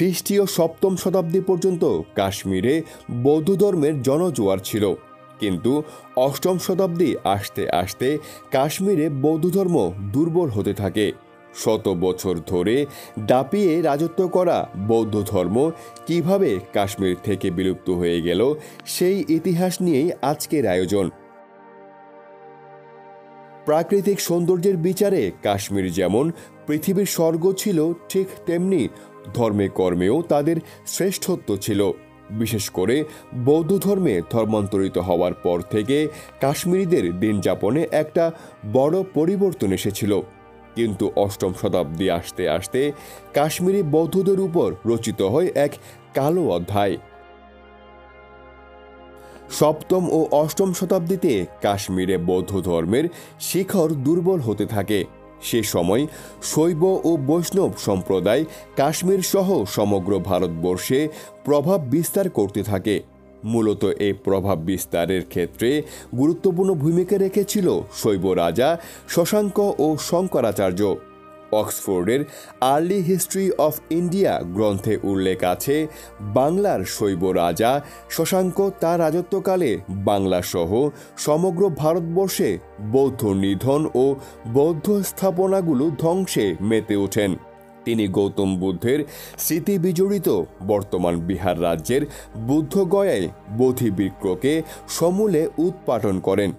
খ্রিস্টীয় সপ্তম শতাব্দী পর্যন্ত কাশ্মীরে বৌদ্ধ ধর্মের জনজোয়ার ছিল। কিন্তু অষ্টম শতাব্দী আসতে আসতে কাশ্মীরে বৌদ্ধ ধর্ম দুর্বল হতে থাকে। শত বছর ধরে দাপিয়ে রাজত্ব করা বৌদ্ধ ধর্ম কীভাবে কাশ্মীর থেকে বিলুপ্ত হয়ে গেল সেই ইতিহাস নিয়েই আজকের আয়োজন। প্রাকৃতিক সৌন্দর্যের বিচারে কাশ্মীর যেমন পৃথিবীর স্বর্গ ছিল ঠিক তেমনি ধর্মে কর্মেও তাদের শ্রেষ্ঠত্ব ছিল। বিশেষ করে বৌদ্ধ ধর্মে ধর্মান্তরিত হওয়ার পর থেকে কাশ্মীরিদের দিন যাপনে একটা বড় পরিবর্তন এসেছিল। কিন্তু অষ্টম শতাব্দী আসতে আসতে কাশ্মীরি বৌদ্ধদের উপর রচিত হয় এক কালো অধ্যায়। সপ্তম ও অষ্টম শতাব্দীতে কাশ্মীরে বৌদ্ধ ধর্মের শিখর দুর্বল হতে থাকে। সে সময় শৈব ও বৈষ্ণব সম্প্রদায় কাশ্মীর সহ সমগ্র ভারতবর্ষে প্রভাব বিস্তার করতে থাকে। মূলত এই প্রভাব বিস্তারের ক্ষেত্রে গুরুত্বপূর্ণ ভূমিকা রেখেছিল শৈব রাজা শশাঙ্ক ও শঙ্করাচার্য। অক্সফোর্ডের আর্লি হিস্ট্রি অফ ইন্ডিয়া গ্রন্থে উল্লেখ আছে, বাংলার শৈব রাজা শশাঙ্ক তার রাজত্বকালে বাংলাসহ সমগ্র ভারতবর্ষে বৌদ্ধ নিধন ও বৌদ্ধ স্থাপনাগুলো ধ্বংসে মেতে ওঠেন। তিনি গৌতম বুদ্ধের স্মৃতি বিজড়িত বর্তমান বিহার রাজ্যের বুদ্ধগয়ায় বোধিবৃক্ষকে সমূলে উৎপাটন করেন।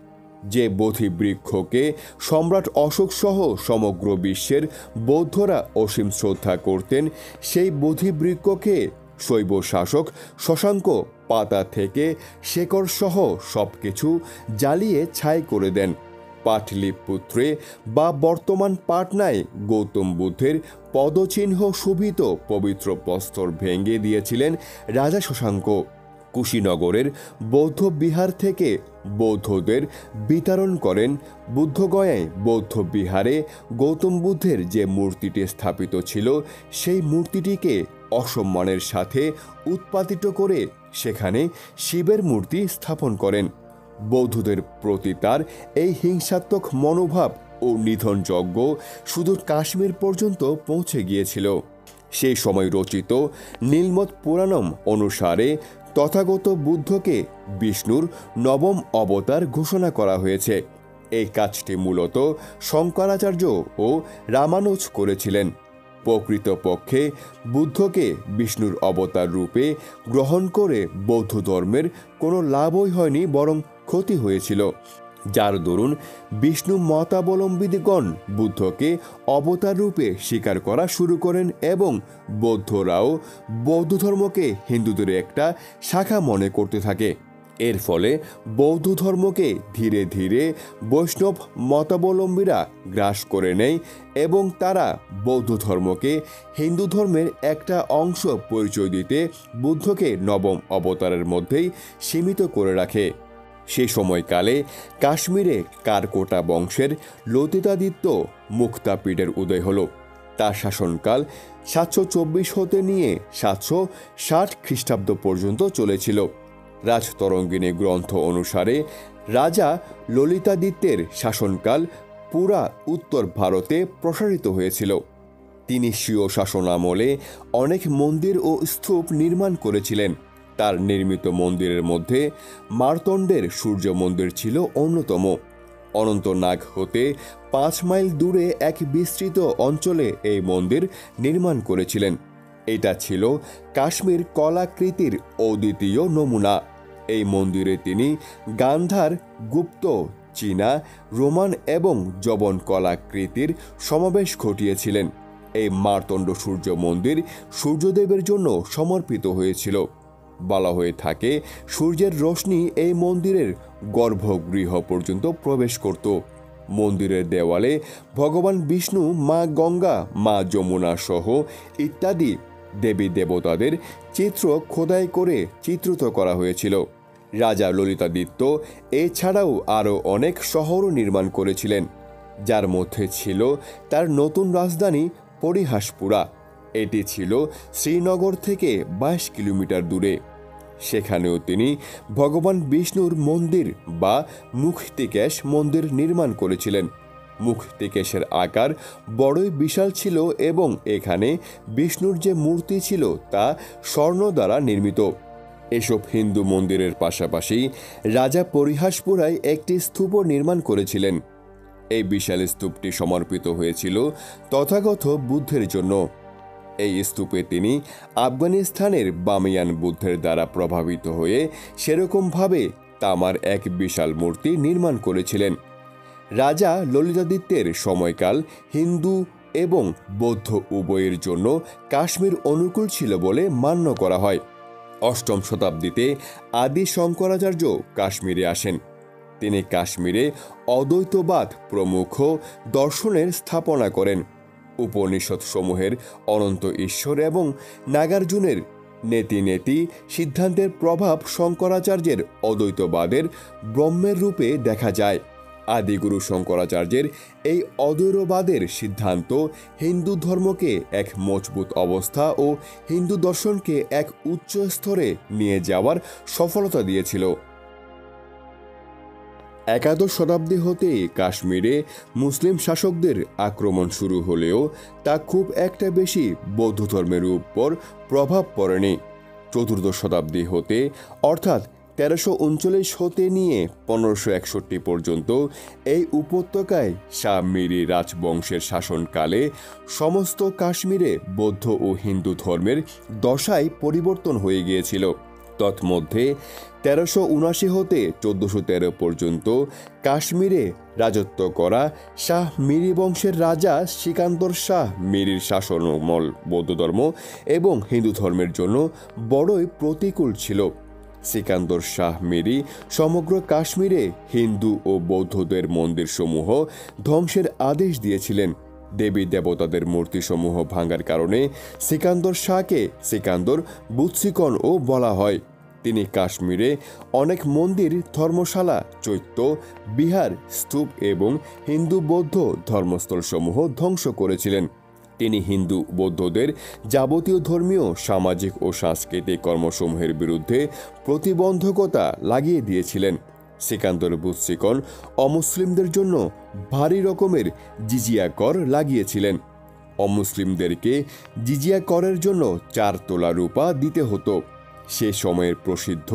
যে বোধি বৃক্ষকে সম্রাট অশোক সহ সমগ্র বিশ্বের বৌদ্ধরা অসীম শ্রদ্ধা করতেন, সেই বোধি বৃক্ষকে শৈব শাসক শশাঙ্ক পাতা থেকে শেকড় সহ সব কিছু জ্বালিয়ে ছাই করে দেন। পাটলিপুত্রে বা বর্তমান পাটনায় গৌতম বুদ্ধের পদচিহ্ন শোভিত পবিত্র প্রস্তর ভেঙে দিয়েছিলেন রাজা শশাঙ্ক। কুশীনগরের বৌদ্ধ বিহার থেকে বৌদ্ধদের বিতরণ করেন বুদ্ধগয়ায় বৌদ্ধ বিহারে গৌতম বুদ্ধের যে মূর্তিটি স্থাপিত ছিল, সেই মূর্তিটিকে অসম্মানের সাথে উৎপাদিত করে সেখানে শিবের মূর্তি স্থাপন করেন। বৌদ্ধদের প্রতি তার এই হিংসাত্মক মনোভাব ও নিধনযজ্ঞ সুদূর কাশ্মীর পর্যন্ত পৌঁছে গিয়েছিল। সেই সময় রচিত নীলমত পুরাণম অনুসারে তথাগত বুদ্ধকে বিষ্ণুর নবম অবতার ঘোষণা করা হয়েছে। এই কাজটি মূলত শঙ্করাচার্য ও রামানুজ করেছিলেন। প্রকৃতপক্ষে বুদ্ধকে বিষ্ণুর অবতার রূপে গ্রহণ করে বৌদ্ধ ধর্মের কোনো লাভই হয়নি, বরং ক্ষতি হয়েছিল। যার দরুন বিষ্ণু মতাবলম্বীগণ বুদ্ধকে অবতার রূপে স্বীকার করা শুরু করেন এবং বৌদ্ধরাও বৌদ্ধ ধর্মকে হিন্দুদের একটা শাখা মনে করতে থাকে। এর ফলে বৌদ্ধ ধর্মকে ধীরে ধীরে বৈষ্ণব মতাবলম্বীরা গ্রাস করে নেয় এবং তারা বৌদ্ধ ধর্মকে হিন্দু ধর্মের একটা অংশ পরিচয় দিতে বুদ্ধকে নবম অবতারের মধ্যেই সীমিত করে রাখে। সে সময়কালে কাশ্মীরে কারকোটা বংশের লতিতাদিত্য মুক্তাপীঠের উদয় হল। তার শাসনকাল সাতশো চব্বিশ হতে নিয়ে সাতশো ষাট খ্রিস্টাব্দ পর্যন্ত চলেছিল। রাজতরঙ্গিনী গ্রন্থ অনুসারে রাজা ললিতাদিত্যের শাসনকাল পুরা উত্তর ভারতে প্রসারিত হয়েছিল। তিনি স্বীয় শাসনামলে অনেক মন্দির ও স্তূপ নির্মাণ করেছিলেন। তার নির্মিত মন্দিরের মধ্যে মারতণ্ডের সূর্য মন্দির ছিল অন্যতম। অনন্তনাগ হতে পাঁচ মাইল দূরে এক বিস্তৃত অঞ্চলে এই মন্দির নির্মাণ করেছিলেন। এটা ছিল কাশ্মীর কলাকৃতির অদ্বিতীয় নমুনা। এই মন্দিরে তিনি গান্ধার, গুপ্ত, চীনা, রোমান এবং জবন কলাকৃতির সমাবেশ ঘটিয়েছিলেন। এই মারতণ্ড সূর্য মন্দির সূর্যদেবের জন্য সমর্পিত হয়েছিল। বলা হয়ে থাকে, সূর্যের রশ্মি এই মন্দিরের গর্ভগৃহ পর্যন্ত প্রবেশ করত। মন্দিরের দেওয়ালে ভগবান বিষ্ণু, মা গঙ্গা, মা যমুনা সহ ইত্যাদি দেবী দেবতাদের চিত্র খোদাই করে চিত্রিত করা হয়েছিল। রাজা ললিতাদিত্য এছাড়াও আরও অনেক শহরও নির্মাণ করেছিলেন, যার মধ্যে ছিল তার নতুন রাজধানী পরিহাসপুরা। এটি ছিল শ্রীনগর থেকে বাইশ কিলোমিটার দূরে। সেখানেও তিনি ভগবান বিষ্ণুর মন্দির বা মুক্তিকেশ মন্দির নির্মাণ করেছিলেন। মুখ তিকেশের আকার বড়ই বিশাল ছিল এবং এখানে বিষ্ণুর যে মূর্তি ছিল তা স্বর্ণ দ্বারা নির্মিত। এসব হিন্দু মন্দিরের পাশাপাশি রাজা পরিহাসপুরায় একটি স্তূপ নির্মাণ করেছিলেন। এই বিশাল স্তূপটি সমর্পিত হয়েছিল তথাগত বুদ্ধের জন্য। এই স্তূপে তিনি আফগানিস্তানের বামিয়ান বুদ্ধের দ্বারা প্রভাবিত হয়ে সেরকমভাবে তামার এক বিশাল মূর্তি নির্মাণ করেছিলেন। রাজা ললিতাদিত্যের সময়কাল হিন্দু এবং বৌদ্ধ উভয়ের জন্য কাশ্মীর অনুকূল ছিল বলে মান্য করা হয়। অষ্টম শতাব্দীতে আদি শঙ্করাচার্য কাশ্মীরে আসেন। তিনি কাশ্মীরে অদ্বৈতবাদ প্রমুখ দর্শনের স্থাপনা করেন। উপনিষদ সমূহের অনন্ত ঈশ্বর এবং নাগার্জুনের নেতি নেতি সিদ্ধান্তের প্রভাব শঙ্করাচার্যের অদ্বৈতবাদের ব্রহ্মের রূপে দেখা যায়। আদিগুরু শঙ্করাচার্যের এই অদ্বৈতবাদের সিদ্ধান্ত হিন্দু ধর্মকে এক মজবুত অবস্থা ও হিন্দু দর্শনকে এক উচ্চ স্তরে নিয়ে যাওয়ার সফলতা দিয়েছিল। একাদশ শতাব্দী হতে কাশ্মীরে মুসলিম শাসকদের আক্রমণ শুরু হলেও তা খুব একটা বেশি বৌদ্ধ ধর্মের উপর প্রভাব পড়েনি। চতুর্দশ শতাব্দী হতে, অর্থাৎ তেরোশো উনচল্লিশ হতে নিয়ে পনেরোশো একষট্টি পর্যন্ত এই উপত্যকায় শাহ মিরি রাজবংশের শাসনকালে সমস্ত কাশ্মীরে বৌদ্ধ ও হিন্দু ধর্মের দশায় পরিবর্তন হয়ে গিয়েছিল। তৎমধ্যে তেরোশো উনাশি হতে চোদ্দশো তেরো পর্যন্ত কাশ্মীরে রাজত্ব করা শাহ মিরি বংশের রাজা সিকান্দর শাহ মিরির শাসনমল বৌদ্ধ ধর্ম এবং হিন্দু ধর্মের জন্য বড়ই প্রতিকূল ছিল। সিকান্দর শাহ মিরি সমগ্র কাশ্মীরে হিন্দু ও বৌদ্ধদের মন্দিরসমূহ ধ্বংসের আদেশ দিয়েছিলেন। দেবী দেবতাদের মূর্তিসমূহ ভাঙার কারণে সিকান্দর শাহকে সিকান্দর বুৎসিকনও বলা হয়। তিনি কাশ্মীরে অনেক মন্দির, ধর্মশালা, চৈত্য, বিহার, স্তূপ এবং হিন্দু বৌদ্ধ ধর্মস্থলসমূহ ধ্বংস করেছিলেন। তিনি হিন্দু বৌদ্ধদের যাবতীয় ধর্মীয়, সামাজিক ও সাংস্কৃতিক কর্মসমূহের বিরুদ্ধে প্রতিবন্ধকতা লাগিয়ে দিয়েছিলেন। সিকান্দর বুৎসিকন অমুসলিমদের জন্য ভারী রকমের জিজিয়া কর লাগিয়েছিলেন। অমুসলিমদেরকে জিজিয়া করের জন্য চার তোলা রূপা দিতে হতো। সে সময়ের প্রসিদ্ধ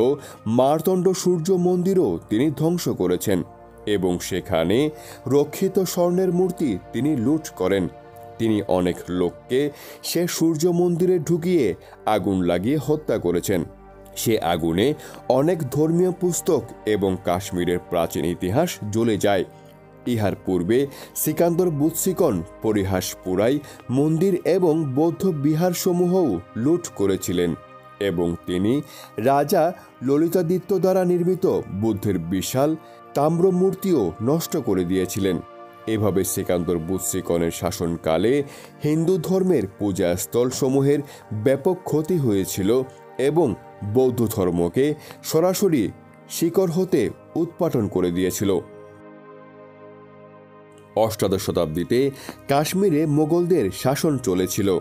মারতণ্ড সূর্য মন্দিরও তিনি ধ্বংস করেছেন এবং সেখানে রক্ষিত স্বর্ণের মূর্তি তিনি লুট করেন। তিনি অনেক লোককে সে সূর্য মন্দিরে ঢুকিয়ে আগুন লাগিয়ে হত্যা করেছেন। সে আগুনে অনেক ধর্মীয় পুস্তক এবং কাশ্মীরের প্রাচীন ইতিহাস জ্বলে যায়। ইহার পূর্বে সিকান্দর বুৎসিকন পরিহাস পুরাই মন্দির এবং বৌদ্ধ বিহারসমূহও লুট করেছিলেন এবং তিনি রাজা ললিতাদিত্য দ্বারা নির্মিত বুদ্ধের বিশাল তাম্রমূর্তিও নষ্ট করে দিয়েছিলেন। এভাবে সিকান্দর বুৎসিকনের শাসনকালে হিন্দু ধর্মের পূজাস্থলসমূহের ব্যাপক ক্ষতি হয়েছিল এবং বৌদ্ধ ধর্মকে সরাসরি শিকড় হতে উৎপাটন করে দিয়েছিল। অষ্টাদশ শতাব্দীতে কাশ্মীরে মোগলদের শাসন চলেছিল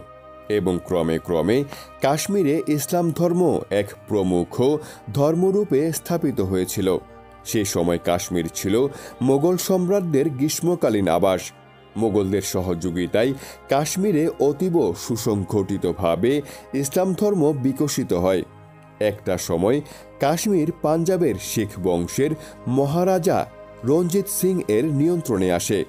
এবং ক্রমে ক্রমে কাশ্মীরে ইসলাম ধর্ম এক প্রমুখ ধর্মরূপে স্থাপিত হয়েছিল। সে সময় কাশ্মীর ছিল মোগল সম্রাটদের গ্রীষ্মকালীন আবাস। মোগলদের সহযোগিতায় কাশ্মীরে অতীব সুসংগঠিতভাবে ইসলাম ধর্ম বিকশিত হয়। একটা সময় কাশ্মীর পাঞ্জাবের শিখ বংশের মহারাজা রঞ্জিত সিং এর নিয়ন্ত্রণে আসে।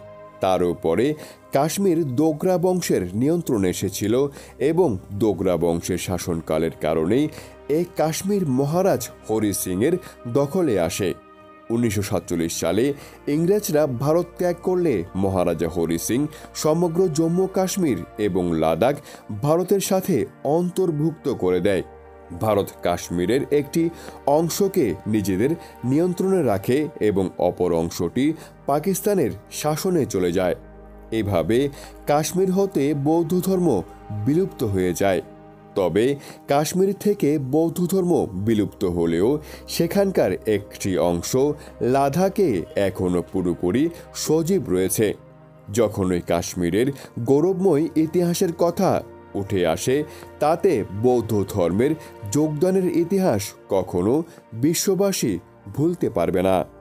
তার উপরে কাশ্মীর দোগরা বংশের নিয়ন্ত্রণে এসেছিল এবং দোগরা বংশের শাসনকালের কারণেই এ কাশ্মীর মহারাজ হরি সিংয়ের দখলে আসে। উনিশশো সাতচল্লিশ সালে ইংরেজরা ভারত ত্যাগ করলে মহারাজা হরি সিং সমগ্র জম্মু কাশ্মীর এবং লাদাখ ভারতের সাথে অন্তর্ভুক্ত করে দেয়। ভারত কাশ্মীরের একটি অংশকে নিজেদের নিয়ন্ত্রণে রাখে এবং অপর অংশটি পাকিস্তানের শাসনে চলে যায়। এভাবে কাশ্মীর হতে বৌদ্ধ ধর্ম বিলুপ্ত হয়ে যায়। তবে কাশ্মীর থেকে বৌদ্ধ ধর্ম বিলুপ্ত হলেও সেখানকার একটি অংশ লাদাখে এখনও পুরোপুরি সজীব রয়েছে। যখন ওই কাশ্মীরের গৌরবময় ইতিহাসের কথা উঠে আসে, তাতে বৌদ্ধ ধর্মের যোগদানের ইতিহাস কখনো বিশ্ববাসী ভুলতে পারবে না।